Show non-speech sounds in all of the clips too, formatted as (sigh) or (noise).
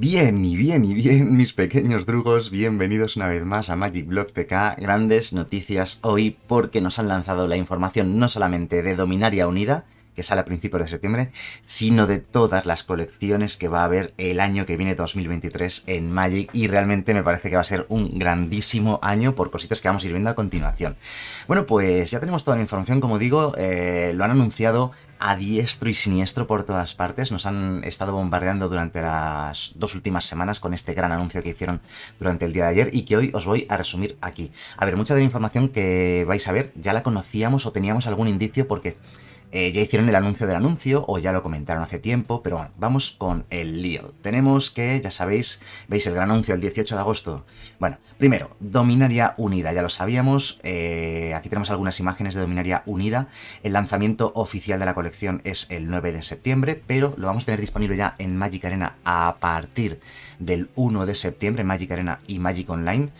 Bien y bien y bien, (laughs) mis pequeños drugos, bienvenidos una vez más a Magic Block TK. Grandes noticias hoy porque nos han lanzado la información no solamente de Dominaria Unida, que sale a principios de septiembre, sino de todas las colecciones que va a haber el año que viene 2023 en Magic y realmente me parece que va a ser un grandísimo año por cositas que vamos a ir viendo a continuación. Bueno, pues ya tenemos toda la información, como digo, eh, lo han anunciado a diestro y siniestro por todas partes. Nos han estado bombardeando durante las dos últimas semanas con este gran anuncio que hicieron durante el día de ayer y que hoy os voy a resumir aquí. A ver, mucha de la información que vais a ver ya la conocíamos o teníamos algún indicio porque eh, ya hicieron el anuncio del anuncio o ya lo comentaron hace tiempo, pero bueno, vamos con el lío. Tenemos que, ya sabéis, veis el gran anuncio el 18 de agosto. Bueno, primero, Dominaria Unida, ya lo sabíamos. Eh, aquí tenemos algunas imágenes de Dominaria Unida. El lanzamiento oficial de la colección es el 9 de septiembre, pero lo vamos a tener disponible ya en Magic Arena a partir del 1 de septiembre, Magic Arena y Magic Online.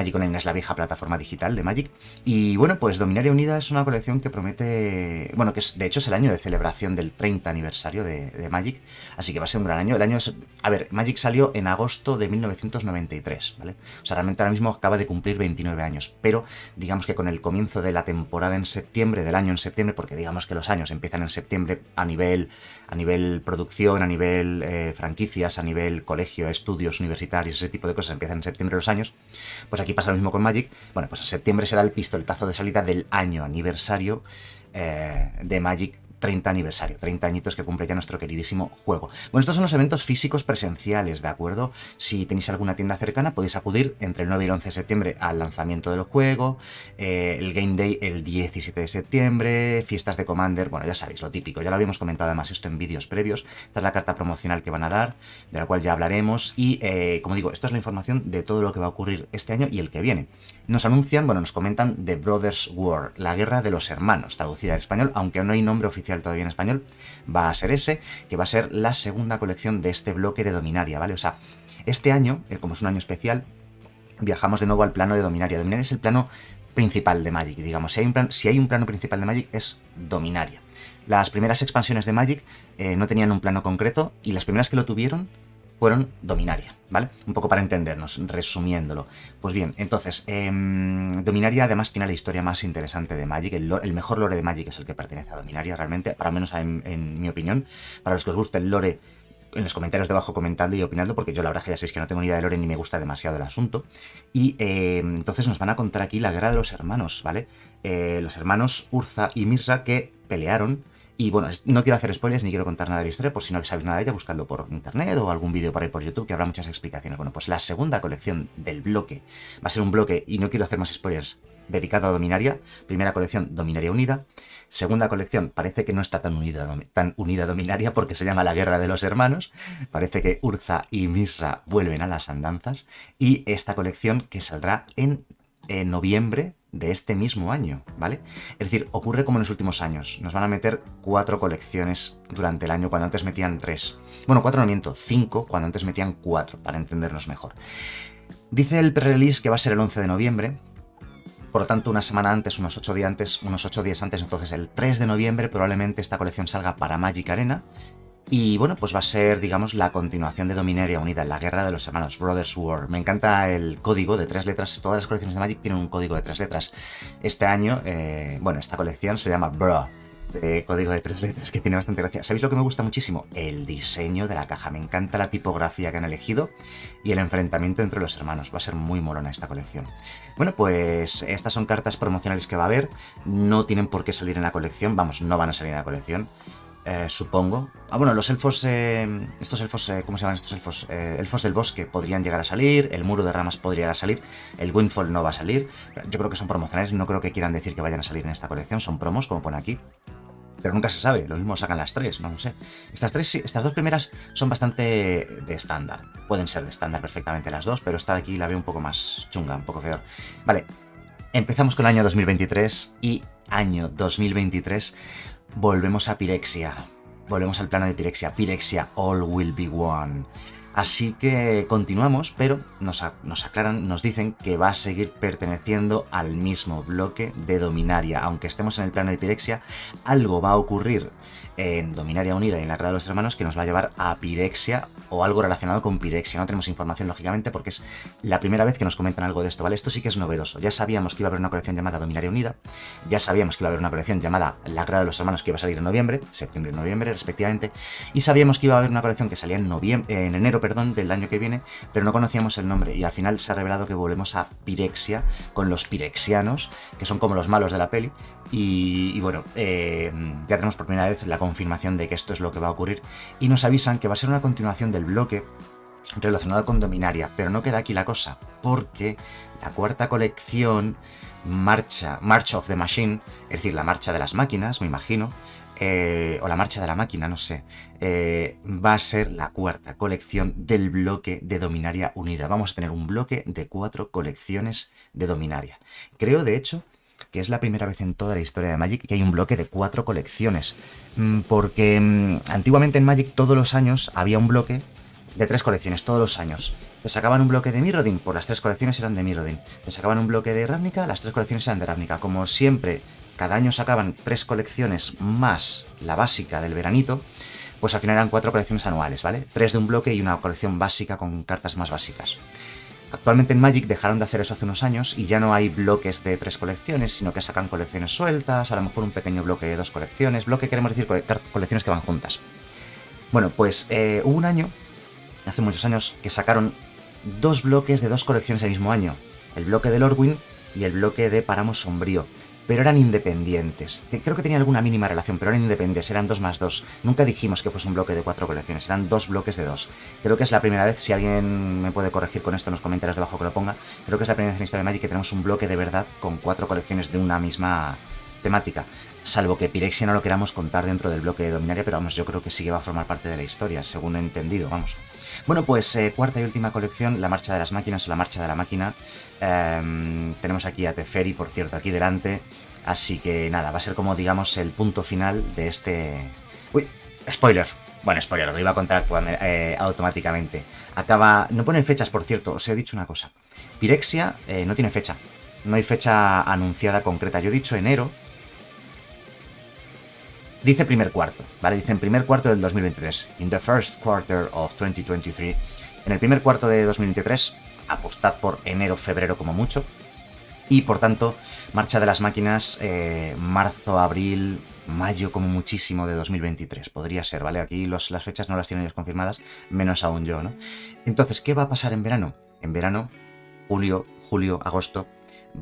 Magic Online es la vieja plataforma digital de Magic. Y bueno, pues Dominaria Unida es una colección que promete. Bueno, que es, de hecho es el año de celebración del 30 aniversario de, Magic. Así que va a ser un gran año. El año es, A ver, Magic salió en agosto de 1993, ¿vale? O sea, realmente ahora mismo acaba de cumplir 29 años. Pero digamos que con el comienzo de la temporada en septiembre, del año en septiembre, porque digamos que los años empiezan en septiembre a nivel, a nivel producción, a nivel eh, franquicias, a nivel colegio, estudios universitarios, ese tipo de cosas empiezan en septiembre los años. Pues aquí pasa lo mismo con Magic. Bueno, pues en septiembre será el pistoletazo de salida del año aniversario eh, de Magic 30 aniversario, 30 añitos que cumple ya nuestro queridísimo juego. Bueno, estos son los eventos físicos presenciales, ¿de acuerdo? Si tenéis alguna tienda cercana, podéis acudir entre el 9 y el 11 de septiembre al lanzamiento del juego, eh, el Game Day el 17 de septiembre, fiestas de Commander, bueno, ya sabéis, lo típico, ya lo habíamos comentado además esto en vídeos previos, esta es la carta promocional que van a dar, de la cual ya hablaremos, y eh, como digo, esto es la información de todo lo que va a ocurrir este año y el que viene. Nos anuncian, bueno, nos comentan The Brothers War, la guerra de los hermanos, traducida al español, aunque no hay nombre oficial todavía en español, va a ser ese, que va a ser la segunda colección de este bloque de Dominaria, ¿vale? O sea, este año, eh, como es un año especial, viajamos de nuevo al plano de Dominaria. Dominaria es el plano principal de Magic, digamos. Si hay un, plano principal de Magic es Dominaria. Las primeras expansiones de Magic eh, no tenían un plano concreto y las primeras que lo tuvieron fueron Dominaria, ¿vale? Un poco para entendernos, resumiéndolo. Pues bien, entonces, em, Dominaria además tiene la historia más interesante de Magic, el, mejor lore de Magic es el que pertenece a Dominaria, realmente, para menos en, mi opinión. Para los que os guste el lore, en los comentarios debajo comentando y opinando, porque yo la verdad que ya sabéis que no tengo ni idea de lore ni me gusta demasiado el asunto. Y em, entonces nos van a contar aquí la guerra de los hermanos, ¿vale? Eh, los hermanos Urza y Mirza que pelearon y bueno, no quiero hacer spoilers ni quiero contar nada de la historia, por si no sabéis nada de ella, buscando por internet o algún vídeo por ahí por YouTube, que habrá muchas explicaciones. Bueno, pues la segunda colección del bloque va a ser un bloque, y no quiero hacer más spoilers, dedicado a Dominaria. Primera colección, Dominaria Unida. Segunda colección, parece que no está tan unida, tan unida Dominaria porque se llama La Guerra de los Hermanos. Parece que Urza y Misra vuelven a las andanzas. Y esta colección que saldrá en, en noviembre de este mismo año, ¿vale? Es decir, ocurre como en los últimos años. Nos van a meter cuatro colecciones durante el año cuando antes metían tres. Bueno, cuatro no miento, cinco cuando antes metían cuatro, para entendernos mejor. Dice el pre-release que va a ser el 11 de noviembre, por lo tanto, una semana antes, unos ocho días antes, unos ocho días antes, entonces el 3 de noviembre probablemente esta colección salga para Magic Arena y bueno, pues va a ser, digamos, la continuación de Dominaria Unida, la guerra de los hermanos, Brothers War. Me encanta el código de tres letras, todas las colecciones de Magic tienen un código de tres letras. Este año, eh, bueno, esta colección se llama Bro, de código de tres letras, que tiene bastante gracia. ¿Sabéis lo que me gusta muchísimo? El diseño de la caja. Me encanta la tipografía que han elegido y el enfrentamiento entre los hermanos. Va a ser muy molona esta colección. Bueno, pues estas son cartas promocionales que va a haber. No tienen por qué salir en la colección. Vamos, no van a salir en la colección. Eh, supongo. Ah, bueno, los elfos, eh, estos elfos, eh, ¿cómo se llaman estos elfos? elfos del bosque podrían llegar a salir, el muro de ramas podría salir, el Windfall no va a salir. Yo creo que son promocionales, no creo que quieran decir que vayan a salir en esta colección, son promos, como pone aquí. Pero nunca se sabe, lo mismo sacan las tres, no lo sé. Estas tres, estas dos primeras son bastante de estándar. Pueden ser de estándar perfectamente las dos, pero esta de aquí la veo un poco más chunga, un poco peor. Vale, empezamos con el año 2023 y año 2023 volvemos a Pirexia. Volvemos al plano de Pirexia. Pirexia, all will be one. Así que continuamos, pero nos, nos, aclaran, nos dicen que va a seguir perteneciendo al mismo bloque de Dominaria. Aunque estemos en el plano de Pirexia, algo va a ocurrir en Dominaria Unida y en la Guerra de los Hermanos que nos va a llevar a Pirexia o algo relacionado con Pirexia. No tenemos información, lógicamente, porque es la primera vez que nos comentan algo de esto, ¿vale? Esto sí que es novedoso. Ya sabíamos que iba a haber una colección llamada Dominaria Unida, ya sabíamos que iba a haber una colección llamada La Grada de los Hermanos que iba a salir en noviembre, septiembre y noviembre, respectivamente, y sabíamos que iba a haber una colección que salía en, noviembre, en enero perdón, del año que viene, pero no conocíamos el nombre, y al final se ha revelado que volvemos a Pirexia con los pirexianos, que son como los malos de la peli, y, bueno, eh, ya tenemos por primera vez la confirmación de que esto es lo que va a ocurrir. Y nos avisan que va a ser una continuación del bloque relacionado con Dominaria. Pero no queda aquí la cosa, porque la cuarta colección, Marcha, March of the Machine, es decir, la marcha de las máquinas, me imagino, eh, o la marcha de la máquina, no sé, eh, va a ser la cuarta colección del bloque de Dominaria Unida. Vamos a tener un bloque de cuatro colecciones de Dominaria. Creo, de hecho, que es la primera vez en toda la historia de Magic que hay un bloque de cuatro colecciones. Mm, porque mm, antiguamente en Magic todos los años había un bloque de tres colecciones, todos los años. Te sacaban un bloque de Mirrodin, por las tres colecciones eran de Mirrodin. Te sacaban un bloque de Ravnica, las tres colecciones eran de Ravnica. Como siempre, cada año sacaban tres colecciones más la básica del veranito, pues al final eran cuatro colecciones anuales, ¿vale? Tres de un bloque y una colección básica con cartas más básicas. Actualmente en Magic dejaron de hacer eso hace unos años y ya no hay bloques de tres colecciones, sino que sacan colecciones sueltas, a lo mejor un pequeño bloque de dos colecciones. Bloque queremos decir colecciones que van juntas. Bueno, pues eh, hubo un año, hace muchos años, que sacaron dos bloques de dos colecciones el mismo año. El bloque de Lordwyn y el bloque de Páramo Sombrío pero eran independientes. Creo que tenía alguna mínima relación, pero eran independientes, eran dos más dos. Nunca dijimos que fuese un bloque de cuatro colecciones, eran dos bloques de dos. Creo que es la primera vez, si alguien me puede corregir con esto en los comentarios debajo que lo ponga, creo que es la primera vez en historia de Magic que tenemos un bloque de verdad con cuatro colecciones de una misma temática. Salvo que Pirexia no lo queramos contar dentro del bloque de Dominaria, pero vamos, yo creo que sí que va a formar parte de la historia, según he entendido, vamos. Bueno, pues eh, cuarta y última colección, la marcha de las máquinas o la marcha de la máquina. Em, tenemos aquí a Teferi, por cierto, aquí delante. Así que nada, va a ser como digamos el punto final de este... Uy, spoiler. Bueno, spoiler, lo iba a contar eh, automáticamente. Acaba... No ponen fechas, por cierto, os he dicho una cosa. Pirexia eh, no tiene fecha. No hay fecha anunciada concreta. Yo he dicho enero. Dice primer cuarto, ¿vale? Dice en primer cuarto del 2023. In the first quarter of 2023. En el primer cuarto de 2023, apostad por enero, febrero como mucho. Y por tanto, marcha de las máquinas eh, marzo, abril, mayo como muchísimo de 2023. Podría ser, ¿vale? Aquí las fechas no las tienen ellos confirmadas, menos aún yo, ¿no? Entonces, ¿qué va a pasar en verano? En verano, julio, julio, agosto,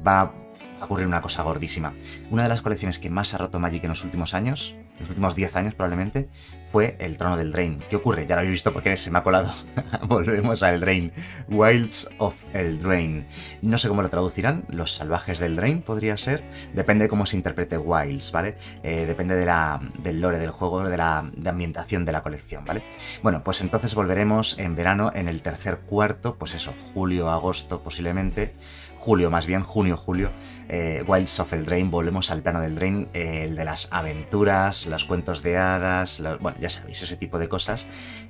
va ocurrir una cosa gordísima. Una de las colecciones que más ha roto Magic en los últimos años los últimos 10 años probablemente, fue el trono del Drain. ¿Qué ocurre? Ya lo habéis visto porque se me ha colado. (laughs) Volvemos al Drain. Wilds of el Drain. No sé cómo lo traducirán. Los salvajes del Drain podría ser. Depende de cómo se interprete Wilds, ¿vale? Eh, depende de la, del lore del juego, de la ambientación de la colección, ¿vale? Bueno, pues entonces volveremos en verano, en el tercer cuarto, pues eso, julio, agosto posiblemente julio más bien, junio, julio, eh, Wilds of el Drain, volvemos al plano del Drain, eh, el de las aventuras, los cuentos de hadas, bueno, ya sabéis, ese tipo de cosas.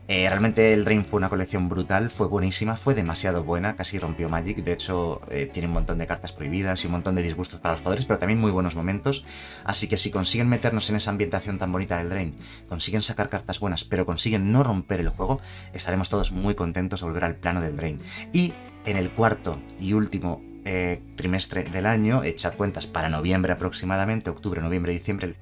Eh, realmente el Drain fue una colección brutal, fue buenísima, fue demasiado buena, casi rompió Magic, de hecho tiene un montón de cartas prohibidas y un montón de disgustos para los jugadores, pero también muy buenos momentos, así que si consiguen meternos en esa ambientación tan bonita del Drain, consiguen sacar cartas buenas, pero consiguen no romper el juego, estaremos todos muy contentos de volver al plano del Drain. Y en el cuarto y último trimestre del año, echad cuentas para noviembre aproximadamente, octubre, noviembre, diciembre, el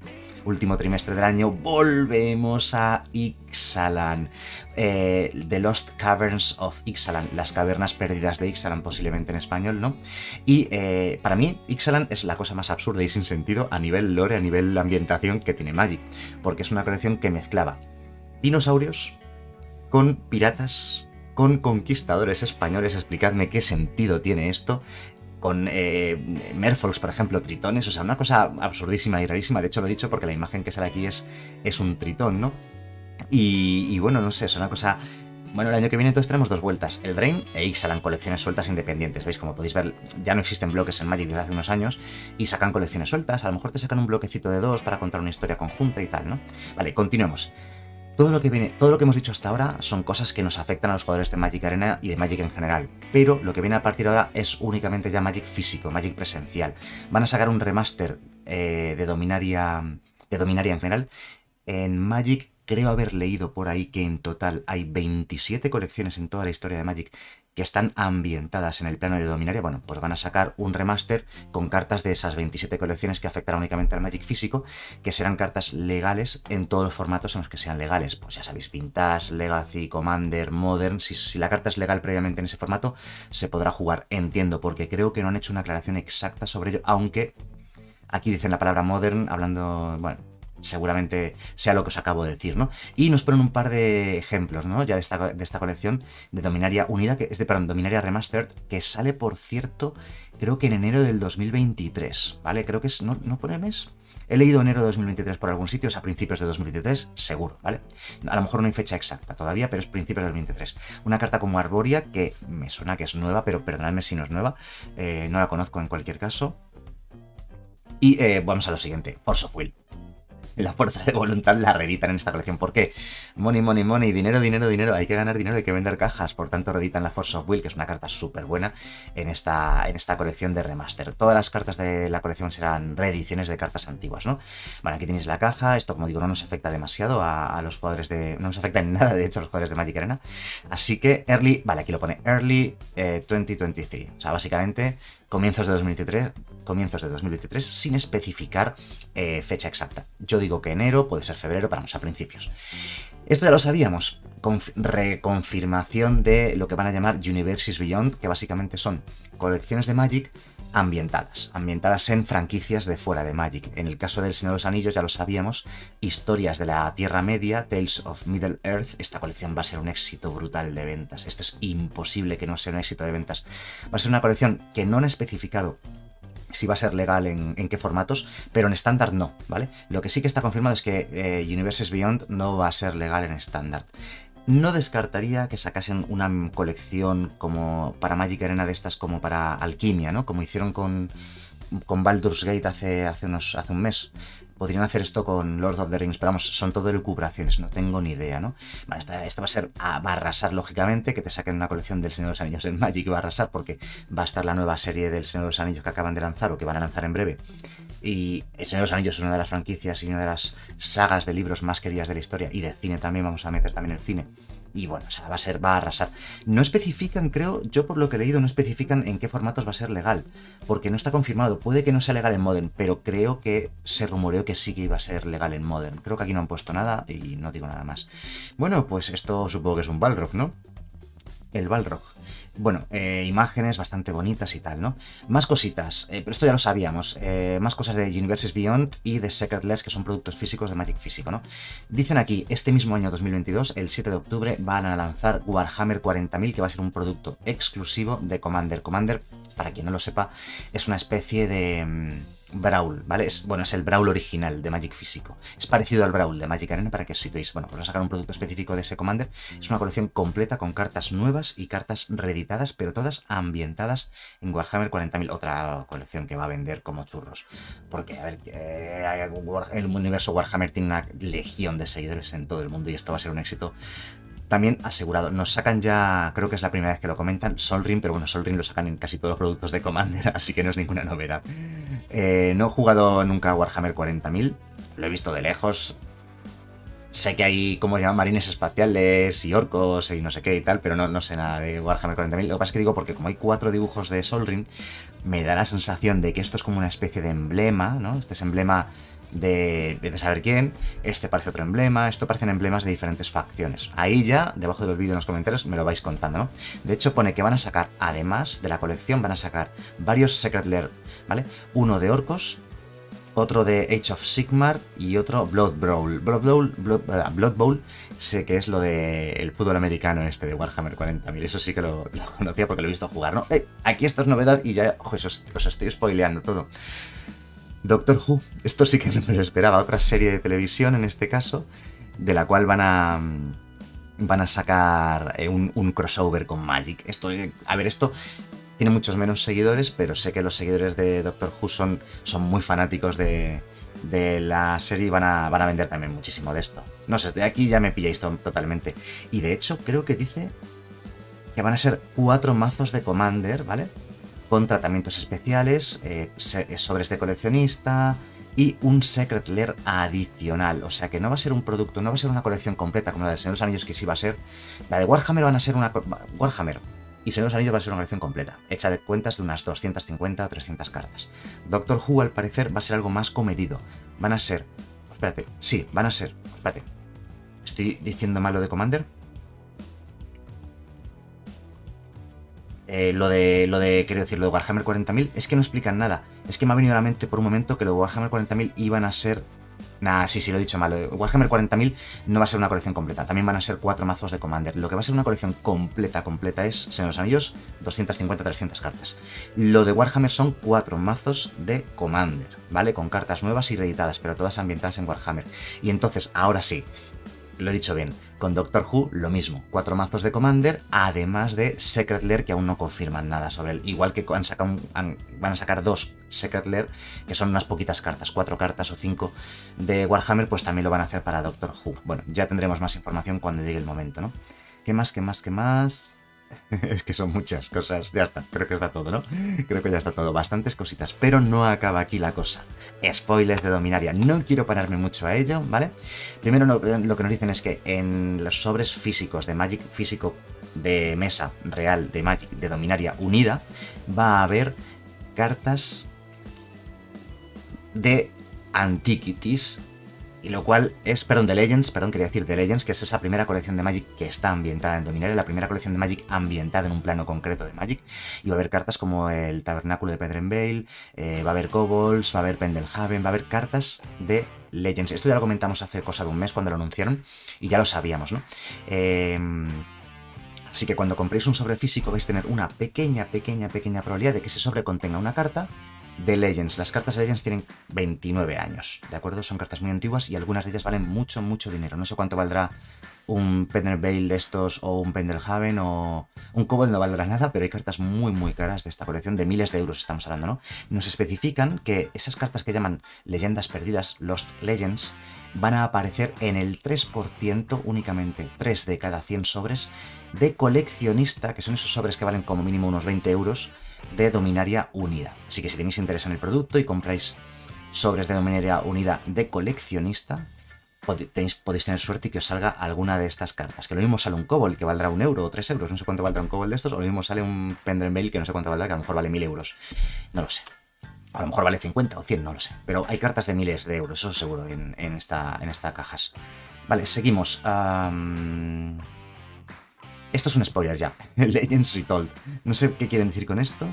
último trimestre del año, volvemos a Ixalan. Eh, The Lost Caverns of Ixalan, las cavernas perdidas de Ixalan posiblemente en español, ¿no? Y eh, para mí, Ixalan es la cosa más absurda y sin sentido a nivel lore, a nivel ambientación que tiene Magic, porque es una colección que mezclaba dinosaurios con piratas con conquistadores españoles. Explicadme qué sentido tiene esto con eh, Merfolks, por ejemplo, tritones, o sea, una cosa absurdísima y rarísima. De hecho, lo he dicho porque la imagen que sale aquí es, es un tritón, ¿no? Y, bueno, no sé, es una cosa. Bueno, el año que viene entonces tenemos dos vueltas, el Drain e Ixalan, colecciones sueltas independientes. ¿Veis? Como podéis ver, ya no existen bloques en Magic desde hace unos años y sacan colecciones sueltas. A lo mejor te sacan un bloquecito de dos para contar una historia conjunta y tal, ¿no? Vale, continuemos. Todo lo que viene, todo lo que hemos dicho hasta ahora son cosas que nos afectan a los jugadores de Magic Arena y de Magic en general, pero lo que viene a partir de ahora es únicamente ya Magic físico, Magic presencial. Van a sacar un remaster eh, de Dominaria de Dominaria en general en Magic creo haber leído por ahí que en total hay 27 colecciones en toda la historia de Magic que están ambientadas en el plano de Dominaria, bueno, pues van a sacar un remaster con cartas de esas 27 colecciones que afectarán únicamente al Magic físico, que serán cartas legales en todos los formatos en los que sean legales. Pues ya sabéis, Vintage, Legacy, Commander, Modern, si, si la carta es legal previamente en ese formato, se podrá jugar, entiendo, porque creo que no han hecho una aclaración exacta sobre ello, aunque aquí dicen la palabra Modern, hablando, bueno, seguramente sea lo que os acabo de decir, ¿no? Y nos ponen un par de ejemplos, ¿no? Ya de esta, de esta colección de Dominaria Unida, que es de, perdón, Dominaria Remastered, que sale, por cierto, creo que en enero del 2023, ¿vale? Creo que es, ¿no, no pone mes? He leído enero de 2023 por algún sitio, es a principios de 2023, seguro, ¿vale? A lo mejor no hay fecha exacta todavía, pero es principios de 2023. Una carta como Arboria, que me suena que es nueva, pero perdonadme si no es nueva, eh, no la conozco en cualquier caso. Y eh, vamos a lo siguiente, Force of Will (laughs) la fuerza de voluntad la reeditan en esta colección. ¿Por qué? Money, money, money, dinero, dinero, dinero. Hay que ganar dinero, hay que vender cajas. Por tanto, reeditan la Force of Will, que es una carta súper buena en esta, en esta colección de remaster. Todas las cartas de la colección serán reediciones de cartas antiguas, ¿no? Bueno, aquí tenéis la caja. Esto, como digo, no nos afecta demasiado a, los jugadores de. No nos afecta en nada, de hecho, a los jugadores de Magic Arena. Así que early. Vale, aquí lo pone early 2023. Eh, o sea, básicamente comienzos de 2023, comienzos de 2023 sin especificar eh, fecha exacta. Yo digo que enero, puede ser febrero, vamos a principios. Esto ya lo sabíamos, reconfirmación de lo que van a llamar Universes Beyond, que básicamente son colecciones de Magic ambientadas, ambientadas en franquicias de fuera de Magic. En el caso del Señor de los Anillos ya lo sabíamos, historias de la Tierra Media, Tales of Middle Earth, esta colección va a ser un éxito brutal de ventas. Esto es imposible que no sea un éxito de ventas. Va a ser una colección que no han especificado si va a ser legal en, qué formatos, pero en estándar no, ¿vale? Lo que sí que está confirmado es que eh, Universes Beyond no va a ser legal en estándar. No descartaría que sacasen una colección como para Magic Arena de estas como para Alquimia, ¿no? Como hicieron con, con Baldur's Gate hace, hace, unos, hace un mes. Podrían hacer esto con Lord of the Rings, pero vamos, son todo elucubraciones, no tengo ni idea, ¿no? Esto, va a ser, va a arrasar lógicamente, que te saquen una colección del Señor de los Anillos en Magic va a arrasar, porque va a estar la nueva serie del Señor de los Anillos que acaban de lanzar o que van a lanzar en breve. Y El Señor de los Anillos es una de las franquicias y una de las sagas de libros más queridas de la historia, y de cine también, vamos a meter también el cine y bueno, o sea, va a ser, va a arrasar. No especifican, creo, yo por lo que he leído, no especifican en qué formatos va a ser legal, porque no está confirmado. Puede que no sea legal en Modern, pero creo que se rumoreó que sí que iba a ser legal en Modern. Creo que aquí no han puesto nada y no digo nada más. Bueno, pues esto supongo que es un Balrog, ¿no? El Balrog. Bueno, eh, imágenes bastante bonitas y tal, ¿no? Más cositas, eh, pero esto ya lo sabíamos. Eh, más cosas de Universes Beyond y de Secret Lairs, que son productos físicos de Magic Físico, ¿no? Dicen aquí, este mismo año 2022, el 7 de octubre, van a lanzar Warhammer 40.000, que va a ser un producto exclusivo de Commander. Commander, para quien no lo sepa, es una especie de mm, Brawl, ¿vale? Es, bueno, es el Brawl original de Magic físico. Es parecido al Brawl de Magic Arena para que os situéis. Bueno, pues a sacar un producto específico de ese Commander. Es una colección completa con cartas nuevas y cartas reeditadas, pero todas ambientadas en Warhammer 40.000. Otra colección que va a vender como churros. Porque, a ver, eh, el universo Warhammer tiene una legión de seguidores en todo el mundo y esto va a ser un éxito también asegurado. Nos sacan ya, creo que es la primera vez que lo comentan, Sol Ring, pero bueno, Sol Ring lo sacan en casi todos los productos de Commander, (laughs) así que no es ninguna novedad. Eh, no he jugado nunca Warhammer 40.000, lo he visto de lejos. Sé que hay, como llaman, marines espaciales y orcos y no sé qué y tal, pero no, no sé nada de Warhammer 40.000. Lo que pasa es que digo, porque como hay cuatro dibujos de Sol Ring, me da la sensación de que esto es como una especie de emblema, ¿no? Este es emblema de, de, saber quién, este parece otro emblema, esto parecen emblemas de diferentes facciones. Ahí ya, debajo del vídeo en los comentarios, me lo vais contando, ¿no? De hecho, pone que van a sacar, además de la colección, van a sacar varios Secret Lair, ¿vale? Uno de orcos, otro de Age of Sigmar y otro Blood Bowl. Blood Bowl, Blood, Bowl sé que es lo del fútbol americano este de Warhammer 40.000. Eso sí que lo, conocía porque lo he visto jugar, ¿no? Eh, aquí esto es novedad y ya, ojo, os, os estoy spoileando todo. Doctor Who, esto sí que (laughs) no me lo esperaba, otra serie de televisión en este caso, de la cual van a van a sacar eh, un, crossover con Magic. Esto, eh, a ver, esto tiene muchos menos seguidores, pero sé que los seguidores de Doctor Who son, son muy fanáticos de, de la serie y van a, van a vender también muchísimo de esto. No sé, de aquí ya me pilláis totalmente. Y de hecho, creo que dice que van a ser cuatro mazos de Commander, ¿vale? Con tratamientos especiales, eh, sobres de coleccionista, y un Secret Lair adicional. O sea que no va a ser un producto, no va a ser una colección completa como la de Señor de los Anillos que sí va a ser. La de Warhammer van a ser una... Warhammer y Señor de los Anillos va a ser una colección completa, hecha de cuentas de unas 250 o 300 cartas. Doctor Who al parecer va a ser algo más comedido. Van a ser... Espérate, sí, van a ser... Espérate. ¿Estoy diciendo mal lo de Commander? Eh, lo de, lo de, quiero decir, lo de Warhammer 40.000, es que no explican nada. Es que me ha venido a la mente por un momento que lo de Warhammer 40.000 iban a ser... Nah, sí, sí, lo he dicho mal. Warhammer 40.000 no va a ser una colección completa. También van a ser cuatro mazos de Commander. Lo que va a ser una colección completa, completa es Señor los Anillos, 250-300 cartas. Lo de Warhammer son cuatro mazos de Commander, ¿vale? Con cartas nuevas y reeditadas, pero todas ambientadas en Warhammer. Y entonces, ahora sí, lo he dicho bien. Con Doctor Who, lo mismo. Cuatro mazos de Commander, además de Secret Lair, que aún no confirman nada sobre él. Igual que han sacado, van a sacar dos Secret Lair, que son unas poquitas cartas, cuatro cartas o cinco de Warhammer, pues también lo van a hacer para Doctor Who. Bueno, ya tendremos más información cuando llegue el momento, ¿no? ¿Qué más, qué más, qué más? (laughs) es que son muchas cosas. Ya está, creo que está todo, ¿no? Creo que ya está todo. Bastantes cositas. Pero no acaba aquí la cosa. Spoilers de Dominaria. No quiero pararme mucho a ello, ¿vale? Primero lo, que nos dicen es que en los sobres físicos de Magic físico de mesa real de Magic de Dominaria unida va a haber cartas de Antiquities y lo cual es, perdón, de Legends, perdón, quería decir de Legends, que es esa primera colección de Magic que está ambientada en Dominaria, la primera colección de Magic ambientada en un plano concreto de Magic, y va a haber cartas como el Tabernáculo de Pedren Vale, eh, va a haber Kobolds, va a haber Pendelhaven, va a haber cartas de Legends. Esto ya lo comentamos hace cosa de un mes cuando lo anunciaron, y ya lo sabíamos, ¿no? Em, así que cuando compréis un sobre físico vais a tener una pequeña, pequeña, pequeña probabilidad de que ese sobre contenga una carta de Legends. Las cartas de Legends tienen 29 años, ¿de acuerdo? Son cartas muy antiguas y algunas de ellas valen mucho, mucho dinero. No sé cuánto valdrá un Penner Veil de estos o un Pendelhaven o un Kobold no valdrá nada, pero hay cartas muy muy caras de esta colección, de miles de euros estamos hablando, ¿no? Nos especifican que esas cartas que llaman leyendas perdidas, Lost Legends, van a aparecer en el 3% únicamente, 3 de cada 100 sobres de coleccionista, que son esos sobres que valen como mínimo unos 20 euros, de Dominaria Unida. Así que si tenéis interés en el producto y compráis sobres de Dominaria Unida de coleccionista, podéis, podéis tener suerte y que os salga alguna de estas cartas. Que lo mismo sale un Kobold que valdrá un euro o tres euros, no sé cuánto valdrá un Kobold de estos, o lo mismo sale un Pendragon que no sé cuánto valdrá, que a lo mejor vale mil euros. No lo sé. A lo mejor vale 50 o 100, no lo sé. Pero hay cartas de miles de euros, eso seguro, en, esta, en esta cajas. Vale, seguimos. Esto es un spoiler ya. (laughs) Legends Retold. No sé qué quieren decir con esto.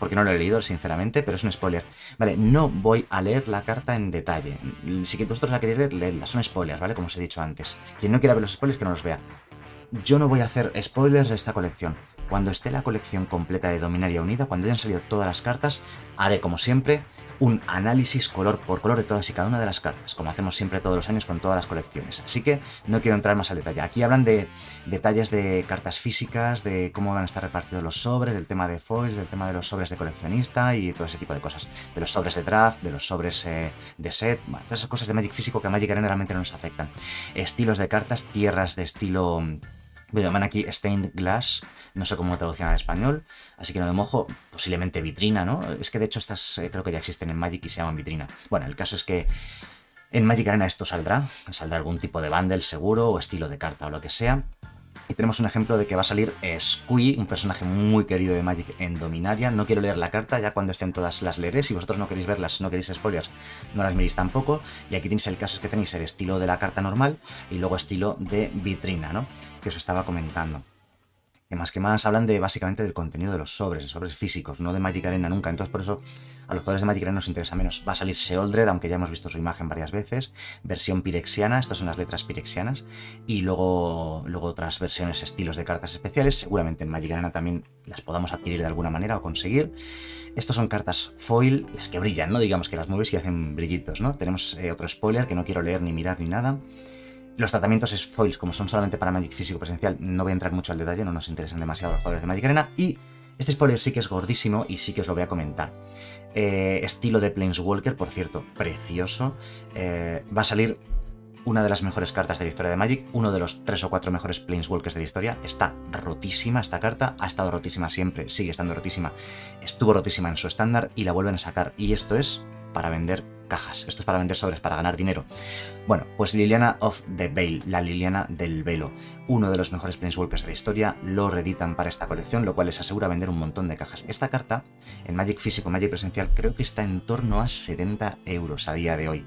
Porque no lo he leído, sinceramente, pero es un spoiler. Vale, no voy a leer la carta en detalle. Si vosotros la queréis leer, leedla. Son spoilers, ¿vale? Como os he dicho antes. Quien no quiera ver los spoilers, que no los vea. Yo no voy a hacer spoilers de esta colección. Cuando esté la colección completa de Dominaria Unida, cuando hayan salido todas las cartas, haré como siempre un análisis color por color de todas y cada una de las cartas, como hacemos siempre todos los años con todas las colecciones. Así que no quiero entrar más al detalle. Aquí hablan de detalles de cartas físicas, de cómo van a estar repartidos los sobres, del tema de foils, del tema de los sobres de coleccionista y todo ese tipo de cosas. De los sobres de draft, de los sobres eh, de set, todas esas cosas de Magic físico que a Magic Arena realmente no nos afectan. Estilos de cartas, tierras de estilo me llaman aquí Stained Glass, no sé cómo traducción al español, así que no me mojo, posiblemente vitrina, ¿no? Es que de hecho estas eh, creo que ya existen en Magic y se llaman vitrina. Bueno, el caso es que en Magic Arena esto saldrá, saldrá algún tipo de bundle seguro o estilo de carta o lo que sea. Y tenemos un ejemplo de que va a salir Squee, un personaje muy querido de Magic en Dominaria. No quiero leer la carta, ya cuando estén todas las leeré. Si vosotros no queréis verlas, no queréis spoilers, no las miréis tampoco. Y aquí tenéis el caso es que tenéis el estilo de la carta normal y luego estilo de vitrina, ¿no? Que os estaba comentando que más que más hablan de básicamente del contenido de los sobres, de sobres físicos, no de Magic Arena nunca. Entonces, por eso a los jugadores de Magic Arena nos interesa menos. Va a salir Seoldred, aunque ya hemos visto su imagen varias veces. Versión pirexiana, estas son las letras pirexianas. Y luego, luego otras versiones, estilos de cartas especiales. Seguramente en Magic Arena también las podamos adquirir de alguna manera o conseguir. Estos son cartas foil, las que brillan, ¿no? Digamos que las mueves y hacen brillitos, ¿no? Tenemos eh, otro spoiler que no quiero leer ni mirar ni nada. Los tratamientos es foils, como son solamente para Magic físico presencial, no voy a entrar mucho al detalle, no nos interesan demasiado los jugadores de Magic Arena. Y este spoiler sí que es gordísimo y sí que os lo voy a comentar. Eh, estilo de Planeswalker, por cierto, precioso. Eh, va a salir una de las mejores cartas de la historia de Magic, uno de los tres o cuatro mejores Planeswalkers de la historia. Está rotísima esta carta, ha estado rotísima siempre, sigue estando rotísima. Estuvo rotísima en su estándar y la vuelven a sacar. Y esto es para vender cajas. Esto es para vender sobres, para ganar dinero. Bueno, pues Liliana of the Veil, la Liliana del Velo. Uno de los mejores Planeswalkers de la historia, lo reeditan para esta colección, lo cual les asegura vender un montón de cajas. Esta carta, en Magic físico, Magic presencial, creo que está en torno a 70 euros a día de hoy.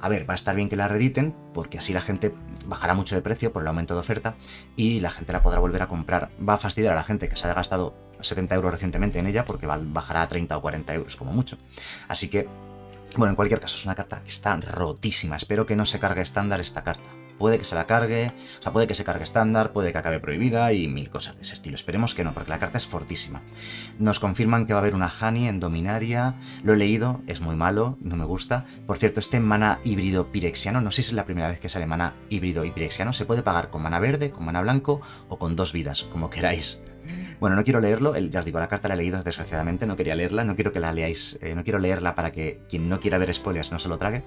A ver, va a estar bien que la reediten, porque así la gente bajará mucho de precio por el aumento de oferta y la gente la podrá volver a comprar. Va a fastidiar a la gente que se haya gastado 70 euros recientemente en ella, porque bajará a 30 o 40 euros como mucho. Así que, bueno, en cualquier caso, es una carta que está rotísima. Espero que no se cargue estándar esta carta puede que se la cargue, o sea, puede que se cargue estándar, puede que acabe prohibida y mil cosas de ese estilo. Esperemos que no, porque la carta es fortísima. Nos confirman que va a haber una Hani en Dominaria, lo he leído, es muy malo, no me gusta. Por cierto, este mana híbrido pirexiano, no sé si es la primera vez que sale mana híbrido y pirexiano, se puede pagar con mana verde, con mana blanco o con dos vidas, como queráis. Bueno, no quiero leerlo, ya os digo, la carta la he leído desgraciadamente, no quería leerla, no quiero que la leáis, eh, no quiero leerla para que quien no quiera ver spoilers no se lo trague.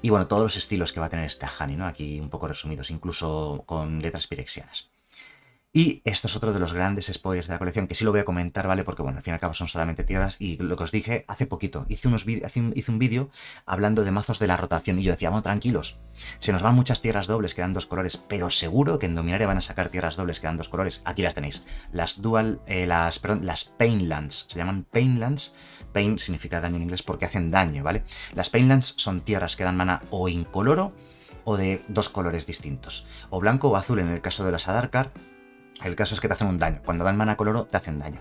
Y bueno, todos los estilos que va a tener este Hani, ¿no? Aquí un poco resumidos, incluso con letras pirexianas. Y esto es otro de los grandes spoilers de la colección, que sí lo voy a comentar, ¿vale? Porque, bueno, al fin y al cabo son solamente tierras. Y lo que os dije hace poquito, hice, unos un vídeo hablando de mazos de la rotación. Y yo decía, bueno, tranquilos, se nos van muchas tierras dobles que dan dos colores, pero seguro que en Dominaria van a sacar tierras dobles que dan dos colores. Aquí las tenéis. Las dual, eh, las, perdón, las Painlands. Se llaman Painlands. Pain significa daño en inglés porque hacen daño, ¿vale? Las Painlands son tierras que dan mana o incoloro o de dos colores distintos. O blanco o azul en el caso de las Adarkar el caso es que te hacen un daño. Cuando dan mana coloro, te hacen daño.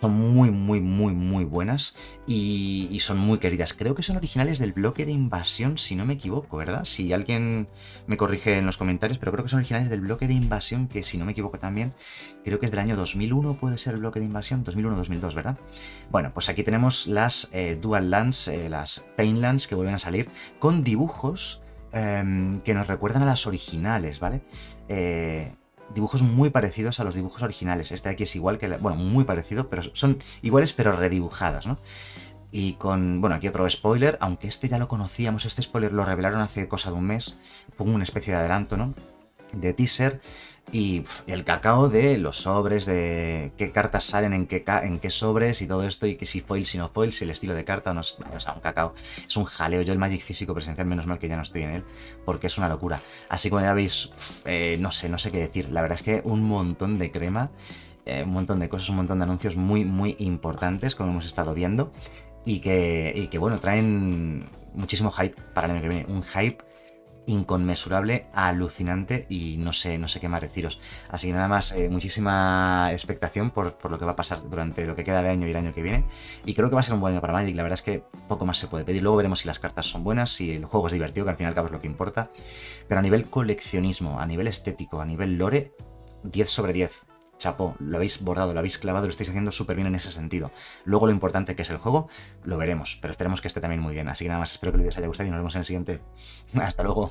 Son muy, muy, muy, muy buenas y, son muy queridas. Creo que son originales del bloque de invasión, si no me equivoco, ¿verdad? Si alguien me corrige en los comentarios, pero creo que son originales del bloque de invasión, que si no me equivoco también, creo que es del año 2001, puede ser el bloque de invasión, 2001-2002, ¿verdad? Bueno, pues aquí tenemos las eh, Dual Lands, eh, las Painlands que vuelven a salir con dibujos em, que nos recuerdan a las originales, ¿vale? Eh, dibujos muy parecidos a los dibujos originales. Este de aquí es igual que, bueno, muy parecido, pero son iguales pero redibujadas, ¿no? Y con, bueno, aquí otro spoiler, aunque este ya lo conocíamos, este spoiler lo revelaron hace cosa de un mes, fue una especie de adelanto, ¿no? De teaser, y el cacao de los sobres, de qué cartas salen en qué, en qué sobres y todo esto, y que si foil, si no foil, si el estilo de carta o no. O sea, un cacao. Es un jaleo. Yo el Magic físico presencial, menos mal que ya no estoy en él, porque es una locura. Así como ya veis, eh, no sé, no sé qué decir. La verdad es que un montón de crema, eh, un montón de cosas, un montón de anuncios muy, muy importantes, como hemos estado viendo. Y que, y que bueno, traen muchísimo hype para el año que viene. Un hype inconmensurable, alucinante y no sé, no sé qué más deciros. Así que nada más, eh, muchísima expectación por, lo que va a pasar durante lo que queda de año y el año que viene. Y creo que va a ser un buen año para Magic. La verdad es que poco más se puede pedir. Luego veremos si las cartas son buenas, si el juego es divertido, que al fin y al cabo es lo que importa. Pero a nivel coleccionismo, a nivel estético, a nivel lore, 10 sobre 10 chapó, lo habéis bordado, lo habéis clavado, lo estáis haciendo súper bien en ese sentido. Luego lo importante que es el juego, lo veremos, pero esperemos que esté también muy bien. Así que nada más, espero que el vídeo os haya gustado y nos vemos en el siguiente. (laughs) Hasta luego.